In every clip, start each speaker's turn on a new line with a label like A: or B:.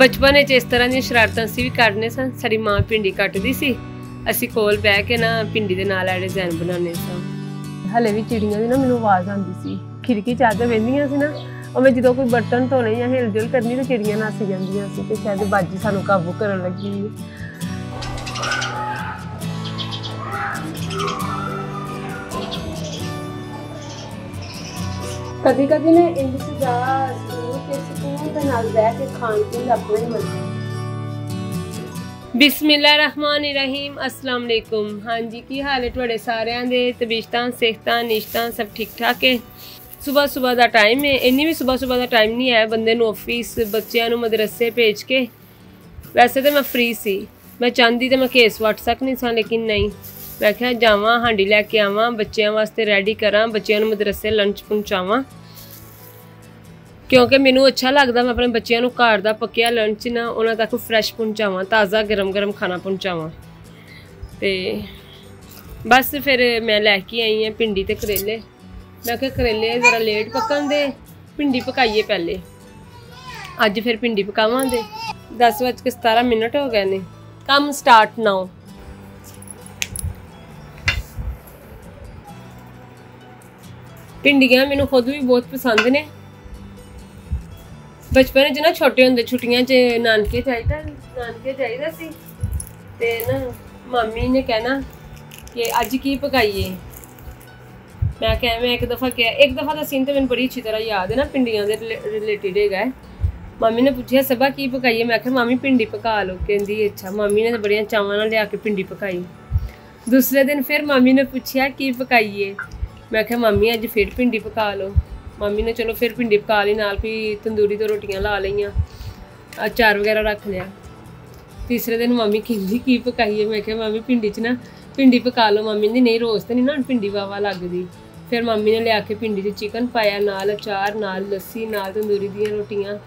A: ਬਚਪਨ ਵਿੱਚ ਇਸ ਤਰ੍ਹਾਂ ਦੀਆਂ ਸ਼ਰਾਰਤਾਂ ਅਸੀਂ ਵੀ ਕਰਨੇ ਸਾਂ। ਸਾਡੀ ਮਾਂ ਪਿੰਡੀ ਕੱਟਦੀ ਸੀ। ਅਸੀਂ ਕੋਲ ਬਹਿ ਕੇ ਨਾ ਪਿੰਡੀ ਦੇ ਨਾਲ ਆ ਡਿਜ਼ਾਈਨ ਬਣਾਉਣੇ ਸਾਂ। ਹਲੇ ਵੀ ਚਿੜੀਆਂ ਦੀ ਨਾ ਮੈਨੂੰ ਆਵਾਜ਼ ਆਉਂਦੀ ਸੀ। ਖਿੜਕੀ ਚ ਵੇਂਦੀਆਂ ਸੀ ਨਾ। ਉਹ ਮੈਂ ਜਦੋਂ ਕੋਈ ਬਰਤਨ ਧੋਣੇ ਜਾਂ ਹਿਲਜੁਲ ਕਰਨੀ ਤਾਂ ਚਿੜੀਆਂ ਨੱਸ ਜਾਂਦੀਆਂ ਸੀ ਤੇ ਸ਼ਾਇਦ ਬਾਜੀ ਸਾਨੂੰ ਕਾਬੂ ਕਰਨ ਲੱਗੀ ਕਦੀ ਕਦੀ ਨਾ ਇੰਜ ਸਜਾ ਦੇ ਨਾਲ ਬਹਿ ਕੇ ਖਾਣ ਪੀਣ ਦਾ ਆਪਣਾ ਹੀ ਮਜ਼ਾ ਬਿਸਮਿਲ੍ਲਾਹਿਰਰਹਿਮਾਨਿਰਰਹੀਮ, ਅਸਲਾਮ ਅਲੈਕੁਮ। ਹਾਂਜੀ, ਕੀ ਹਾਲ ਹੈ ਤੁਹਾਡੇ ਸਾਰਿਆਂ ਦੇ? ਤਬੀਸ਼ਤਾਂ, ਸਿਹਤਾਂ, ਨਿਸ਼ਤਾਂ ਸਭ ਠੀਕ ਠਾਕ ਹੈ? ਸਵੇਰ ਸਵੇਰ ਦਾ ਟਾਈਮ ਹੈ। ਇੰਨੀ ਵੀ ਸਵੇਰ ਸਵੇਰ ਦਾ ਟਾਈਮ ਨਹੀਂ ਹੈ ਬੰਦੇ ਨੂੰ ਆਫਿਸ ਬੱਚਿਆਂ ਨੂੰ ਮਦਰਸੇ ਭੇਜ ਕੇ। ਵੈਸੇ ਤਾਂ ਮੈਂ ਫ੍ਰੀ ਸੀ। ਮੈਂ ਚਾਹੁੰਦੀ ਤਾਂ ਮੈਂ ਕੇਸ ਵਟ ਸਕਣੀ ਸਾਂ, ਲੇਕਿਨ ਨਹੀਂ। ਮੈਂ ਕਿਹਾ ਜਾਵਾਂ, ਹਾਂਡੀ ਲੈ ਕੇ ਆਵਾਂ, ਬੱਚਿਆਂ ਵਾਸਤੇ ਰੈਡੀ ਕਰਾਂ, ਬੱਚਿਆਂ ਨੂੰ ਮਦਰਸੇ ਲੰਚ ਪਹੁੰਚਾਵਾਂ। ਕਿਉਂਕਿ ਮੈਨੂੰ ਅੱਛਾ ਲੱਗਦਾ ਮੈਂ ਆਪਣੇ ਬੱਚਿਆਂ ਨੂੰ ਘਰ ਦਾ ਪੱਕਿਆ ਲੰਚ ਨਾ ਉਹਨਾਂ ਤੱਕ ਫਰੈਸ਼ ਪਹੁੰਚਾਵਾਂ, ਤਾਜ਼ਾ ਗਰਮ-ਗਰਮ ਖਾਣਾ ਪਹੁੰਚਾਵਾਂ। ਤੇ ਬਸ ਫਿਰ ਮੈਂ ਲੈ ਕੇ ਆਈ ਹਾਂ ਪਿੰਡੀ ਤੇ ਕਰੇਲੇ। ਮੈਂ ਕਿਹਾ ਕਰੇਲੇ ਜ਼ਰਾ ਲੇਟ ਪੱਕਣ ਦੇ ਪਿੰਡੀ ਪਕਾਈਏ ਪਹਿਲੇ। ਅੱਜ ਫਿਰ ਪਿੰਡੀ ਪਕਾਵਾਂਗੇ। 10:17 ਮਿੰਟ ਹੋ ਗਏ ਨੇ। ਕੰਮ ਸਟਾਰਟ ਨਾਓ ਪਿੰਡੀਆਂ ਮੈਨੂੰ ਖੁਦ ਵੀ ਬਹੁਤ ਪਸੰਦ ਨੇ। ਬਚਪਨ ਵਿੱਚ ਨਾ ਛੋਟੇ ਹੁੰਦੇ ਛੁੱਟੀਆਂ 'ਚ ਨਾਨਕੇ ਜਾਈਦਾ ਨਾਨਕੇ ਜਾਈਦਾ ਸੀ। ਤੇ ਨਾ ਮੰਮੀ ਨੇ ਕਹਿਣਾ ਕਿ ਅੱਜ ਕੀ ਪਕਾਈਏ? ਮੈਂ ਕਿਹਾ ਮੈਂ ਇੱਕ ਦਫਾ ਕਿਹਾ, ਇੱਕ ਦਫਾ ਦਾ ਸੀਨ ਤੇ ਮੈਨੂੰ ਬੜੀ ਅੱਛੀ ਤਰ੍ਹਾਂ ਯਾਦ ਹੈ ਨਾ, ਪਿੰਡੀਆਂ ਦੇ ਰਿਲੇਟਡ ਹੈਗਾ ਮੰਮੀ ਨੇ ਪੁੱਛਿਆ, ਸਭਾ ਕੀ ਪਕਾਈਏ? ਮੈਂ ਕਿਹਾ, ਮੰਮੀ ਪਿੰਡੀ ਪਕਾ ਲਓ। ਕਹਿੰਦੀ, ਅੱਛਾ, ਮੰਮੀ ਨੇ ਬੜੀਆਂ ਚਾਵਾਂ ਨਾਲ ਲਿਆ ਕੇ ਪਿੰਡੀ ਪਕਾਈ। ਦੂਸਰੇ ਦਿਨ ਫਿਰ ਮੰਮੀ ਨੇ ਪੁੱਛਿਆ, ਕੀ ਪਕਾਈਏ? ਮੈਂ ਕਿਹਾ, ਮੰਮੀ, ਅੱਜ ਫਿਰ ਪਿੰਡੀ ਪਕਾ ਲਓ। ਮੰਮੀ ਨੇ ਚਲੋ ਫਿਰ ਭਿੰਡੀ ਪਕਾ ਲਈ, ਨਾਲ ਵੀ ਤੰਦੂਰੀ ਤੋਂ ਰੋਟੀਆਂ ਲਾ ਲਈਆਂ। ਅਚਾਰ ਵਗੈਰਾ ਰੱਖ ਲਿਆ। ਤੀਸਰੇ ਦਿਨ ਮੰਮੀ ਕਹਿੰਦੀ, ਕੀ ਪਕਾਈਏ? ਮੈਂ ਕਿਹਾ, ਮੰਮੀ, ਭਿੰਡੀ 'ਚ ਨਾ ਭਿੰਡੀ ਪਕਾ ਲਓ। ਮੰਮੀ ਨੇ ਨਹੀਂ, ਰੋਜ਼ ਤੇ ਨਹੀਂ ਨਾ ਭਿੰਡੀ ਵਾਵਾ ਲੱਗਦੀ। ਫਿਰ ਮੰਮੀ ਨੇ ਲਿਆ ਕੇ ਭਿੰਡੀ 'ਚ ਚਿਕਨ ਪਾਇਆ, ਨਾਲ ਅਚਾਰ, ਨਾਲ ਲੱਸੀ, ਨਾਲ ਤੰਦੂਰੀ ਦੀਆਂ ਰੋਟੀਆਂ।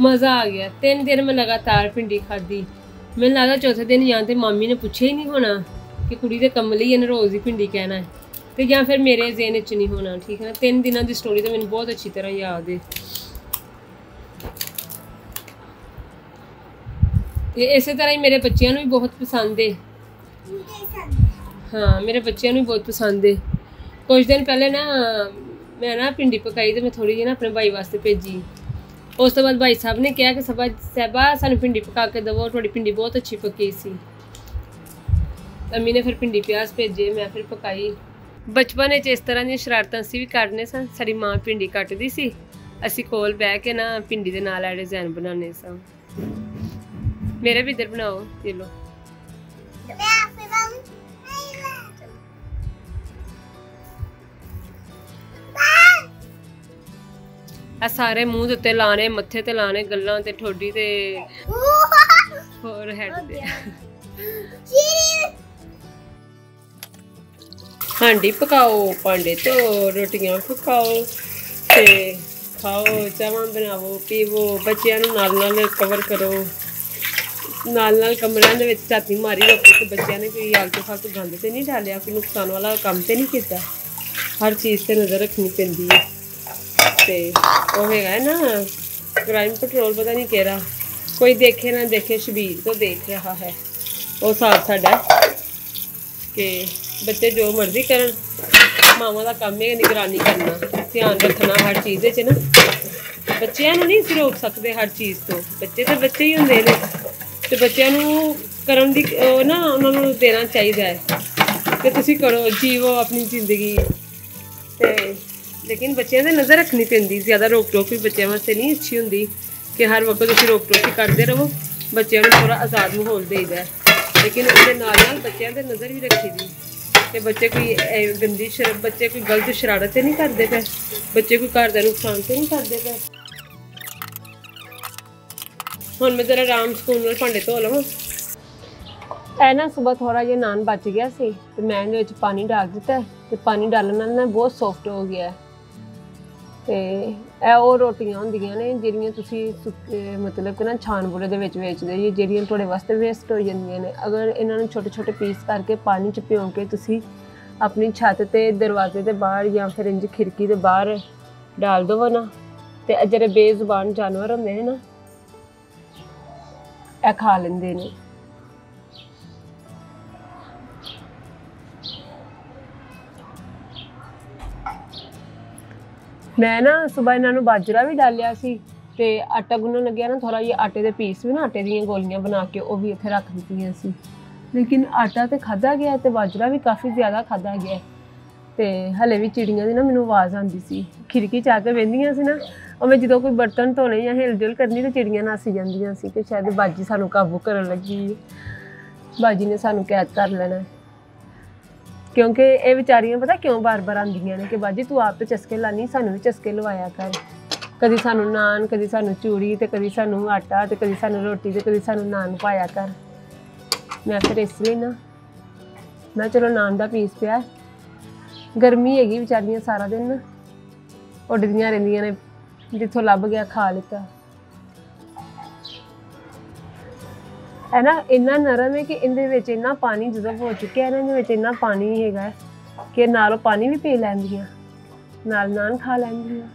A: ਮਜ਼ਾ ਆ ਗਿਆ। ਤਿੰਨ ਦਿਨ ਮੈਂ ਲਗਾਤਾਰ ਭਿੰਡੀ ਖਾਧੀ। ਮੈਨੂੰ ਲੱਗਾ ਚੌਥੇ ਦਿਨ ਜਾਂ ਤੇ ਮੰਮੀ ਨੇ ਪੁੱਛਿਆ ਹੀ ਨਹੀਂ ਹੋਣਾ ਕਿ ਕੁੜੀ ਦੇ ਕੰਮ ਲਈ ਇਹਨੇ ਰੋਜ਼ ਹੀ ਭਿੰਡੀ ਕਹਿਣਾ ਹੈ। ਤੇ ਜਾਂ ਫਿਰ ਮੇਰੇ ਜ਼ਿਹਨ ਵਿੱਚ ਨਹੀਂ ਹੋਣਾ, ਠੀਕ ਹੈ ਨਾ? ਤਿੰਨ ਦਿਨਾਂ ਦੀ ਸਟੋਰੀ ਤਾਂ ਮੈਨੂੰ ਬਹੁਤ ਅੱਛੀ ਤਰ੍ਹਾਂ ਯਾਦ ਹੈ ਇਹ ਇਸੇ ਤਰ੍ਹਾਂ ਹੀ ਮੇਰੇ ਬੱਚਿਆਂ ਨੂੰ ਵੀ ਬਹੁਤ ਪਸੰਦ ਹੈ ਹਾਂ, ਮੇਰੇ ਬੱਚਿਆਂ ਨੂੰ ਵੀ ਬਹੁਤ ਪਸੰਦ ਹੈ ਕੁਝ ਦਿਨ ਪਹਿਲੇ ਨਾ, ਮੈਂ ਨਾ ਪਿੰਡੀ ਪਕਾਈ ਤੇ ਮੈਂ ਥੋੜੀ ਜਿਹੀ ਨਾ ਆਪਣੇ ਭਾਈ ਵਾਸਤੇ ਭੇਜੀ। ਉਸ ਤੋਂ ਬਾਅਦ ਭਾਈ ਸਾਹਿਬ ਨੇ ਕਿਹਾ ਕਿ ਸਭਾ, ਸਹਿਬਾ ਸਾਨੂੰ ਪਿੰਡੀ ਪਕਾ ਕੇ ਦਿਵੋ, ਤੁਹਾਡੀ ਪਿੰਡੀ ਬਹੁਤ ਅੱਛੀ ਪੱਕੀ ਸੀ। ਅਮੀ ਨੇ ਫਿਰ ਪਿੰਡੀ ਪਿਆਜ਼ ਭੇਜੇ, ਮੈਂ ਫਿਰ ਪਕਾਈ। ਬਚਪਨ ਵਿੱਚ ਇਸ ਤਰ੍ਹਾਂ ਦੀਆਂ ਸ਼ਰਾਰਤਾਂ ਅਸੀਂ ਵੀ ਕਰਨੇ ਸਾਂ। ਸਾਡੀ ਮਾਂ ਪਿੰਡੀ ਕੱਟਦੀ ਸੀ। ਅਸੀਂ ਕੋਲ ਬਹਿ ਕੇ ਨਾ ਪਿੰਡੀ ਦੇ ਨਾਲ ਆ ਡਿਜ਼ਾਈਨ ਬਣਾਉਣੇ ਸਾਂ। ਮੇਰੇ ਵੀ ਇਧਰ ਬਣਾਓ ਇਹ ਲੋ ਆ ਸਾਰੇ ਮੂੰਹ ਦੇ ਉੱਤੇ ਲਾਣੇ ਮੱਥੇ ਤੇ ਲਾਣੇ ਗੱਲਾਂ ਤੇ ਠੋਡੀ ਤੇ ਹੋਰ ਹੈਡ ਤੇ। ਹਾਂਡੀ ਪਕਾਓ, ਭਾਂਡੇ ਧੋ, ਰੋਟੀਆਂ ਪਕਾਓ, ਤੇ ਖਾਓ, ਚਾਵਾਂ ਬਣਾਵੋ, ਪੀਵੋ, ਬੱਚਿਆਂ ਨੂੰ ਨਾਲ ਨਾਲ ਕਵਰ ਕਰੋ। ਨਾਲ ਨਾਲ ਕਮਰਿਆਂ ਦੇ ਵਿੱਚ ਝਾਤੀ ਮਾਰੀ ਰੱਖੋ ਕਿ ਬੱਚਿਆਂ ਨੇ ਕੋਈ ਆਲਤੂ ਫਾਲਤੂ ਗੰਦ ਤੇ ਨਹੀਂ ਡਾਲਿਆ, ਕੋਈ ਨੁਕਸਾਨ ਵਾਲਾ ਕੰਮ ਤੇ ਨਹੀਂ ਕੀਤਾ। ਹਰ ਚੀਜ਼ ਤੇ ਨਜ਼ਰ ਰੱਖਣੀ ਪੈਂਦੀ ਹੈ। ਤੇ ਉਹ ਹੈਗਾ ਨਾ ਕ੍ਰਾਈਮ ਪੈਟਰੋਲ ਪਤਾ ਨਹੀਂ ਕਿਹੜਾ। ਕੋਈ ਦੇਖੇ ਨਾ ਦੇਖੇ, ਸ਼ਬੀਰ ਤੋਂ ਦੇਖ ਰਿਹਾ ਹੈ। ਉਹ ਸਾਥ ਸਾਡਾ ਕਿ ਬੱਚੇ ਜੋ ਮਰਜ਼ੀ ਕਰਨ, ਮਾਵਾਂ ਦਾ ਕੰਮ ਹੈ ਨਿਗਰਾਨੀ ਕਰਨਾ, ਧਿਆਨ ਰੱਖਣਾ ਹਰ ਚੀਜ਼ ਵਿੱਚ ਨਾ। ਬੱਚਿਆਂ ਨੂੰ ਨਹੀਂ ਅਸੀਂ ਰੋਕ ਸਕਦੇ ਹਰ ਚੀਜ਼ ਤੋਂ, ਬੱਚੇ ਤਾਂ ਬੱਚੇ ਹੀ ਹੁੰਦੇ ਨੇ। ਤੇ ਬੱਚਿਆਂ ਨੂੰ ਕਰਨ ਦੀ, ਉਹ ਨਾ ਉਹਨਾਂ ਨੂੰ ਦੇਣਾ ਚਾਹੀਦਾ ਹੈ ਕਿ ਤੁਸੀਂ ਕਰੋ, ਜੀਵੋ ਆਪਣੀ ਜ਼ਿੰਦਗੀ। ਤੇ ਲੇਕਿਨ ਬੱਚਿਆਂ ਤੇ ਨਜ਼ਰ ਰੱਖਣੀ ਪੈਂਦੀ, ਜ਼ਿਆਦਾ ਰੋਕ ਟੋਕ ਵੀ ਬੱਚਿਆਂ ਵਾਸਤੇ ਨਹੀਂ ਅੱਛੀ ਹੁੰਦੀ ਕਿ ਹਰ ਵਕਤ ਤੁਸੀਂ ਰੋਕ ਟੋਕ ਕਰਦੇ ਰਹੋ, ਬੱਚਿਆਂ ਨੂੰ ਥੋੜਾ ਆਜ਼ਾਦ ਮਾਹੌਲ ਦੇਈਦਾ ਲੇਕਿਨ ਉਹਦੇ ਨਾਲ ਨਾਲ ਬੱਚਿਆਂ ਤੇ ਨਜ਼ਰ ਵੀ ਰੱਖੀ ਦੀ। ਕਿ ਬੱਚੇ ਕੋਈ ਗੰਦੀ ਸ਼ਰ, ਬੱਚੇ ਕੋਈ ਗਲਤ ਸ਼ਰਾਰਤ ਤੇ ਨਹੀਂ ਕਰਦੇ ਪਏ? ਬੱਚੇ ਕੋਈ ਘਰ ਦਾ ਨੁਕਸਾਨ ਤੇ ਨਹੀਂ ਕਰਦੇ ਪਏ? ਹੁਣ ਮੈਂ ਜਰਾ ਆਰਾਮ ਸਕੂਨ ਨਾਲ ਭਾਂਡੇ ਧੋ ਲਵਾਂ। ਐ ਨਾ ਸਵੇਰ ਥੋੜਾ ਜਿਹਾ ਨਾਨ ਬਚ ਗਿਆ ਸੀ ਤੇ ਮੈਂ ਇਹਦੇ ਵਿੱਚ ਪਾਣੀ ਡਾਲ ਦਿੱਤਾ ਤੇ ਪਾਣੀ ਡਾਲਣ ਨਾਲ ਨਾ ਬਹੁਤ ਸੌਫਟ ਹੋ ਗਿਆ। ਤੇ ਇਹ ਉਹ ਰੋਟੀਆਂ ਹੁੰਦੀਆਂ ਨੇ ਜਿਹੜੀਆਂ ਤੁਸੀਂ ਸੁੱਕੇ, ਮਤਲਬ ਕਿ ਨਾ ਛਾਨਪੁਰੇ ਦੇ ਵਿੱਚ ਵੇਚਦੇ ਜੀ, ਜਿਹੜੀਆਂ ਤੁਹਾਡੇ ਵਾਸਤੇ ਵੇਸਟ ਹੋ ਜਾਂਦੀਆਂ ਨੇ। ਅਗਰ ਇਹਨਾਂ ਨੂੰ ਛੋਟੇ ਛੋਟੇ ਪੀਸ ਕਰਕੇ ਪਾਣੀ 'ਚ ਭਿਉਂ ਕੇ ਤੁਸੀਂ ਆਪਣੀ ਛੱਤ ਤੇ, ਦਰਵਾਜ਼ੇ ਦੇ ਬਾਹਰ ਜਾਂ ਫਿਰ ਇੰਜ ਖਿੜਕੀ ਦੇ ਬਾਹਰ ਡਾਲ ਦੋ ਨਾ, ਤੇ ਜਿਹੜੇ ਬੇਜ਼ੁਬਾਨ ਜਾਨਵਰ ਹੁੰਦੇ ਨੇ ਨਾ, ਇਹ ਖਾ ਲੈਂਦੇ ਨੇ। ਮੈਂ ਨਾ ਸਵੇਰ ਇਹਨਾਂ ਨੂੰ ਬਾਜਰਾ ਵੀ ਡਾਲਿਆ ਸੀ ਤੇ ਆਟਾ ਗੁੰਨਣ ਲੱਗਿਆ ਨਾ ਥੋੜਾ ਜਿਹਾ ਆਟੇ ਦੇ ਪੀਸ ਵੀ ਨਾ, ਆਟੇ ਦੀਆਂ ਗੋਲੀਆਂ ਬਣਾ ਕੇ ਉਹ ਵੀ ਇੱਥੇ ਰੱਖ ਦਿੱਤੀਆਂ ਸੀ। ਲੇਕਿਨ ਆਟਾ ਤੇ ਖਾਦਾ ਗਿਆ ਤੇ ਬਾਜਰਾ ਵੀ ਕਾਫੀ ਜ਼ਿਆਦਾ ਖਾਦਾ ਗਿਆ ਤੇ ਹਲੇ ਵੀ ਚਿੜੀਆਂ ਦੀ ਨਾ ਮੈਨੂੰ ਆਵਾਜ਼ ਆਉਂਦੀ ਸੀ। ਖਿੜਕੀ ਚ ਆ ਕੇ ਵੇਂਦੀਆਂ ਸੀ ਨਾ ਉਹ ਮੈਂ ਜਦੋਂ ਕੋਈ ਬਰਤਨ ਧੋਣੇ ਜਾਂ ਹਿਲਜੁਲ ਕਰਨੀ ਤੇ ਚਿੜੀਆਂ ਨੱਸ ਜਾਂਦੀਆਂ ਸੀ ਕਿ ਸ਼ਾਇਦ ਬਾਜੀ ਸਾਨੂੰ ਕਾਬੂ ਕਰਨ ਲੱਗੀ ਬਾਜੀ ਨੇ ਸਾਨੂੰ ਕੈਦ ਕਰ ਲੈਣਾ ਕਿਉਂਕਿ ਇਹ ਵਿਚਾਰੀਆਂ ਪਤਾ ਕਿਉਂ ਬਾਰ-ਬਾਰ ਆਉਂਦੀਆਂ ਨੇ ਕਿ ਬਾਜੀ ਤੂੰ ਆਪ ਤੇ ਚਸਕੇ ਲਾਨੀ, ਸਾਨੂੰ ਵੀ ਚਸਕੇ ਲਵਾਇਆ ਕਰ। ਕਦੀ ਸਾਨੂੰ ਨਾਨ, ਕਦੀ ਸਾਨੂੰ ਚੂੜੀ ਤੇ ਕਦੀ ਸਾਨੂੰ ਆਟਾ ਤੇ ਕਦੀ ਸਾਨੂੰ ਰੋਟੀ ਤੇ ਕਦੀ ਸਾਨੂੰ ਨਾਨ ਪਾਇਆ ਕਰ। ਮੈਂ ਫਿਰ ਇਸ ਲਈ ਨਾ, ਮੈਂ ਚਲੋ ਨਾਨ ਦਾ ਪੀਸ ਪਿਆ। ਗਰਮੀ ਹੈਗੀ ਵਿਚਾਰੀਆਂ ਸਾਰਾ ਦਿਨ। ਉੱਡਦੀਆਂ ਰਹਿੰਦੀਆਂ ਨੇ, ਜਿੱਥੋਂ ਲੱਭ ਗਿਆ ਖਾ ਲਿੱਤਾ। ਹੈ ਨਾ, ਇੰਨਾ ਨਰਮ ਹੈ ਕਿ ਇਹਦੇ ਵਿੱਚ ਇੰਨਾ ਪਾਣੀ ਜਜ਼ਬ ਹੋ ਚੁੱਕਿਆ ਹੈ ਇਹਦੇ ਵਿੱਚ ਇੰਨਾ ਪਾਣੀ ਹੈਗਾ ਹੈ ਕਿ ਨਾਲੋਂ ਪਾਣੀ ਵੀ ਪੀ ਲੈਂਦੀਆਂ, ਨਾਲ ਨਾਨ ਖਾ ਲੈਂਦੀਆਂ।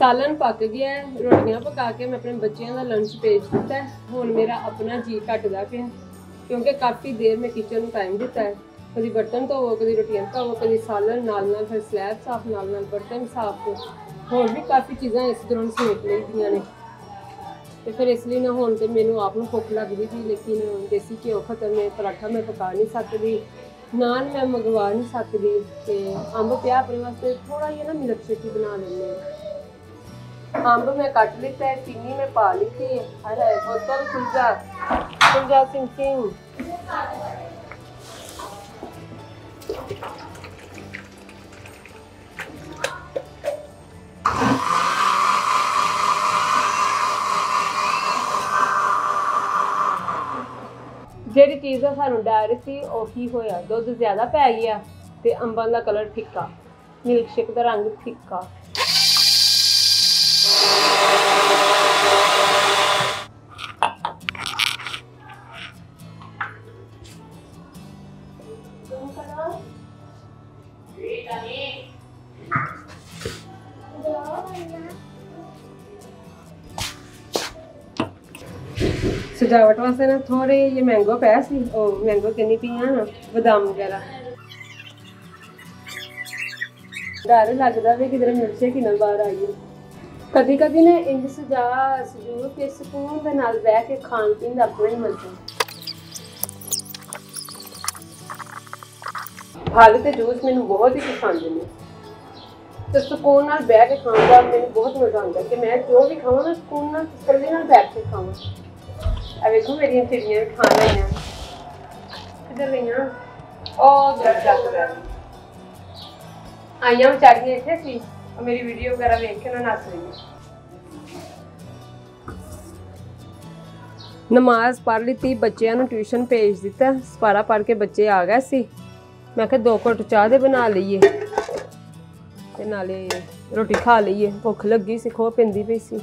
A: ਸਾਲਨ ਪੱਕ ਗਿਆ ਹੈ, ਰੋਟੀਆਂ ਪਕਾ ਕੇ ਮੈਂ ਆਪਣੇ ਬੱਚਿਆਂ ਦਾ ਲੰਚ ਭੇਜ ਦਿੱਤਾ ਹੈ। ਹੁਣ ਮੇਰਾ ਆਪਣਾ ਜੀ ਘਟਦਾ ਪਿਆ ਕਿਉਂਕਿ ਕਾਫੀ ਦੇਰ ਮੈਂ ਕਿਚਨ ਨੂੰ ਟਾਈਮ ਦਿੱਤਾ ਹੈ। ਕਦੀ ਬਰਤਨ ਧੋਵੋ, ਕਦੀ ਰੋਟੀਆਂ ਧੋਵੋ ਕਦੀ ਸਾਲਨ ਨਾਲ ਨਾਲ ਫਿਰ ਸਲੈਬ ਸਾਫ਼ ਨਾਲ ਨਾਲ ਬਰਤਨ ਸਾਫ਼। ਹੋਰ ਵੀ ਕਾਫੀ ਚੀਜ਼ਾਂ ਇਸ ਦੌਰਾਨ ਸਮੇਟ ਲਈਆਂ ਨੇ। ਤੇ ਫਿਰ ਇਸ ਲਈ ਨਾ ਹੁਣ ਤੇ ਮੈਨੂੰ ਆਪ ਨੂੰ ਭੁੱਖ ਲੱਗਦੀ ਸੀ, ਲੇਕਿਨ ਦੇਸੀ ਘਿਓ ਖਤਮ ਹੈ, ਪਰਾਠਾ ਮੈਂ ਪਕਾ ਨਹੀਂ ਸਕਦੀ, ਨਾਨ ਮੈਂ ਮੰਗਵਾ ਨਹੀਂ ਸਕਦੀ। ਤੇ ਅੰਬ ਪਿਆ ਆਪਣੇ ਵਾਸਤੇ ਥੋੜਾ ਜਿਹਾ ਨਾ ਮਿਲਕ ਸ਼ੇਕ ਹੀ ਬਣਾ ਲੈਂਦੇ ਹਾਂ। ਅੰਬ ਮੈਂ ਕੱਟ ਲਿੱਤਾ ਹੈ, ਚੀਨੀ ਮੈਂ ਪਾ ਲਿੱਤੀ ਹੈ। ਹਰੇ ਬੋਤਲ ਖੁੱਲ ਜਾ ਖੁੱਲ ਜਾ ਸਿੰਘ ਸਿੰਘ ਜਿਹੜੀ ਚੀਜ਼ ਦਾ ਸਾਨੂੰ ਡਰ ਸੀ, ਉਹੀ ਹੋਇਆ। ਦੁੱਧ ਜ਼ਿਆਦਾ ਪੈ ਗਿਆ ਤੇ ਅੰਬਾਂ ਦਾ ਕਲਰ ਫਿੱਕਾ। ਮਿਲਕ ਸ਼ੇਕ ਦਾ ਰੰਗ ਫਿੱਕਾ। ਸਜਾਵਟ ਵਾਸਤੇ ਨਾ ਥੋੜੇ ਜਿਹੇ ਮੈਂਗੋ ਪਏ ਸੀ, ਉਹ ਮੈਂਗੋ ਕਿੰਨੀ ਪਈਆਂ ਬਦਾਮ ਵਗੈਰਾ। ਡਰ ਲੱਗਦਾ ਵੀ ਕਿਧਰੇ ਮਿਰਚੇ ਕਿ ਬਾਹਰ ਆਈਏ ਕਦੀ ਕਦੀ ਨੇ ਇੰਜ ਸਜਾ ਸਜੂ ਕੇ ਸਕੂਨ ਦੇ ਨਾਲ ਬਹਿ ਕੇ ਖਾਣ ਪੀਣ ਦਾ ਆਪਣਾ ਹੀ ਮਜ਼ਾ ਫਲ ਤੇ ਜੂਸ ਮੈਨੂੰ ਬਹੁਤ ਹੀ ਪਸੰਦ ਨੇ। ਤੇ ਸਕੂਨ ਨਾਲ ਬਹਿ ਕੇ ਖਾਣ ਦਾ ਮੈਨੂੰ ਬਹੁਤ ਮਜ਼ਾ ਆਉਂਦਾ ਕਿ ਮੈਂ ਜੋ ਵੀ ਖਾਵਾਂ ਮੈਂ ਸਕੂਨ ਨਾਲ ਇਕੱਲੇ ਨਾਲ ਬੈਠ ਕੇ ਖਾਵਾਂ। ਆ ਵੇਖੋ ਮੇਰੀਆਂ ਚਿੜੀਆਂ ਵੀ ਖਾਣ ਆਈਆਂ। ਕਿੱਧਰ ਗਈਆਂ? ਉਹ ਦਰ ਜਾ ਕੇ ਆਈਆਂ ਵਿਚਾਰੀਆਂ ਇੱਥੇ ਸੀ। ਉਹ ਮੇਰੀ ਵੀਡੀਓ ਵਗੈਰਾ ਵੇਖ ਕੇ ਉਹਨਾਂ ਨੱਸ ਰਹੀਆਂ ਨਮਾਜ਼ ਪੜ੍ਹ ਲਈ ਬੱਚਿਆਂ ਨੂੰ ਟਿਊਸ਼ਨ ਭੇਜ ਦਿੱਤਾ। ਸਪਾਰਾ ਪੜ੍ਹ ਕੇ ਬੱਚੇ ਆ ਗਏ ਸੀ। ਮੈਂ ਕਿਹਾ ਦੋ ਘੁੱਟ ਚਾਹ ਦੇ ਬਣਾ ਲਈਏ। ਤੇ ਨਾਲੇ ਰੋਟੀ ਖਾ ਲਈਏ। ਭੁੱਖ ਲੱਗੀ ਸੀ ਖੋ ਪਿੰਦੀ ਪਈ ਸੀ।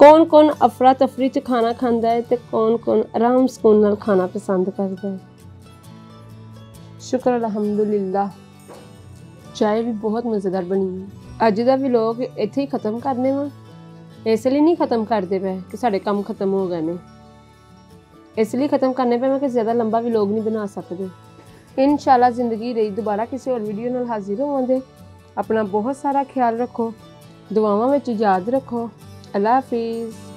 A: ਕੌਣ ਕੌਣ ਅਫਰਾ ਤਫਰੀ ਚ ਖਾਣਾ ਖਾਂਦਾ ਹੈ ਤੇ ਕੌਣ ਕੌਣ ਆਰਾਮ ਸਕੂਨ ਨਾਲ ਖਾਣਾ ਪਸੰਦ ਕਰਦਾ ਹੈ? ਸ਼ੁਕਰ, ਅਲਹਮਦੁਲਿਲਾ। ਚਾਹ ਵੀ ਬਹੁਤ ਮਜ਼ੇਦਾਰ ਬਣੀ ਹੈ। ਅੱਜ ਦਾ ਵੀ ਲੋਕ ਇੱਥੇ ਹੀ ਖਤਮ ਕਰਨੇ ਵਾ। ਇਸ ਲਈ ਨਹੀਂ ਖਤਮ ਕਰਦੇ ਪਏ ਕਿ ਸਾਡੇ ਕੰਮ ਖਤਮ ਹੋ ਗਏ ਨੇ। ਇਸ ਲਈ ਖਤਮ ਕਰਨੇ ਪਏ ਮੈਂ ਕਿ ਜ਼ਿਆਦਾ ਲੰਬਾ ਵੀ ਲੋਕ ਨਹੀਂ ਬਣਾ ਸਕਦੇ। ਇਨਸ਼ਾਅੱਲਾ ਜ਼ਿੰਦਗੀ ਰਹੀ ਦੁਬਾਰਾ ਕਿਸੇ ਹੋਰ ਵੀਡੀਓ ਨਾਲ ਹਾਜ਼ਰ ਹੋਵਾਂਗੇ। ਆਪਣਾ ਬਹੁਤ ਸਾਰਾ ਖਿਆਲ ਰੱਖੋ। ਦੁਆਵਾਂ ਵਿੱਚ ਯਾਦ ਰੱਖੋ। Allah Hafiz.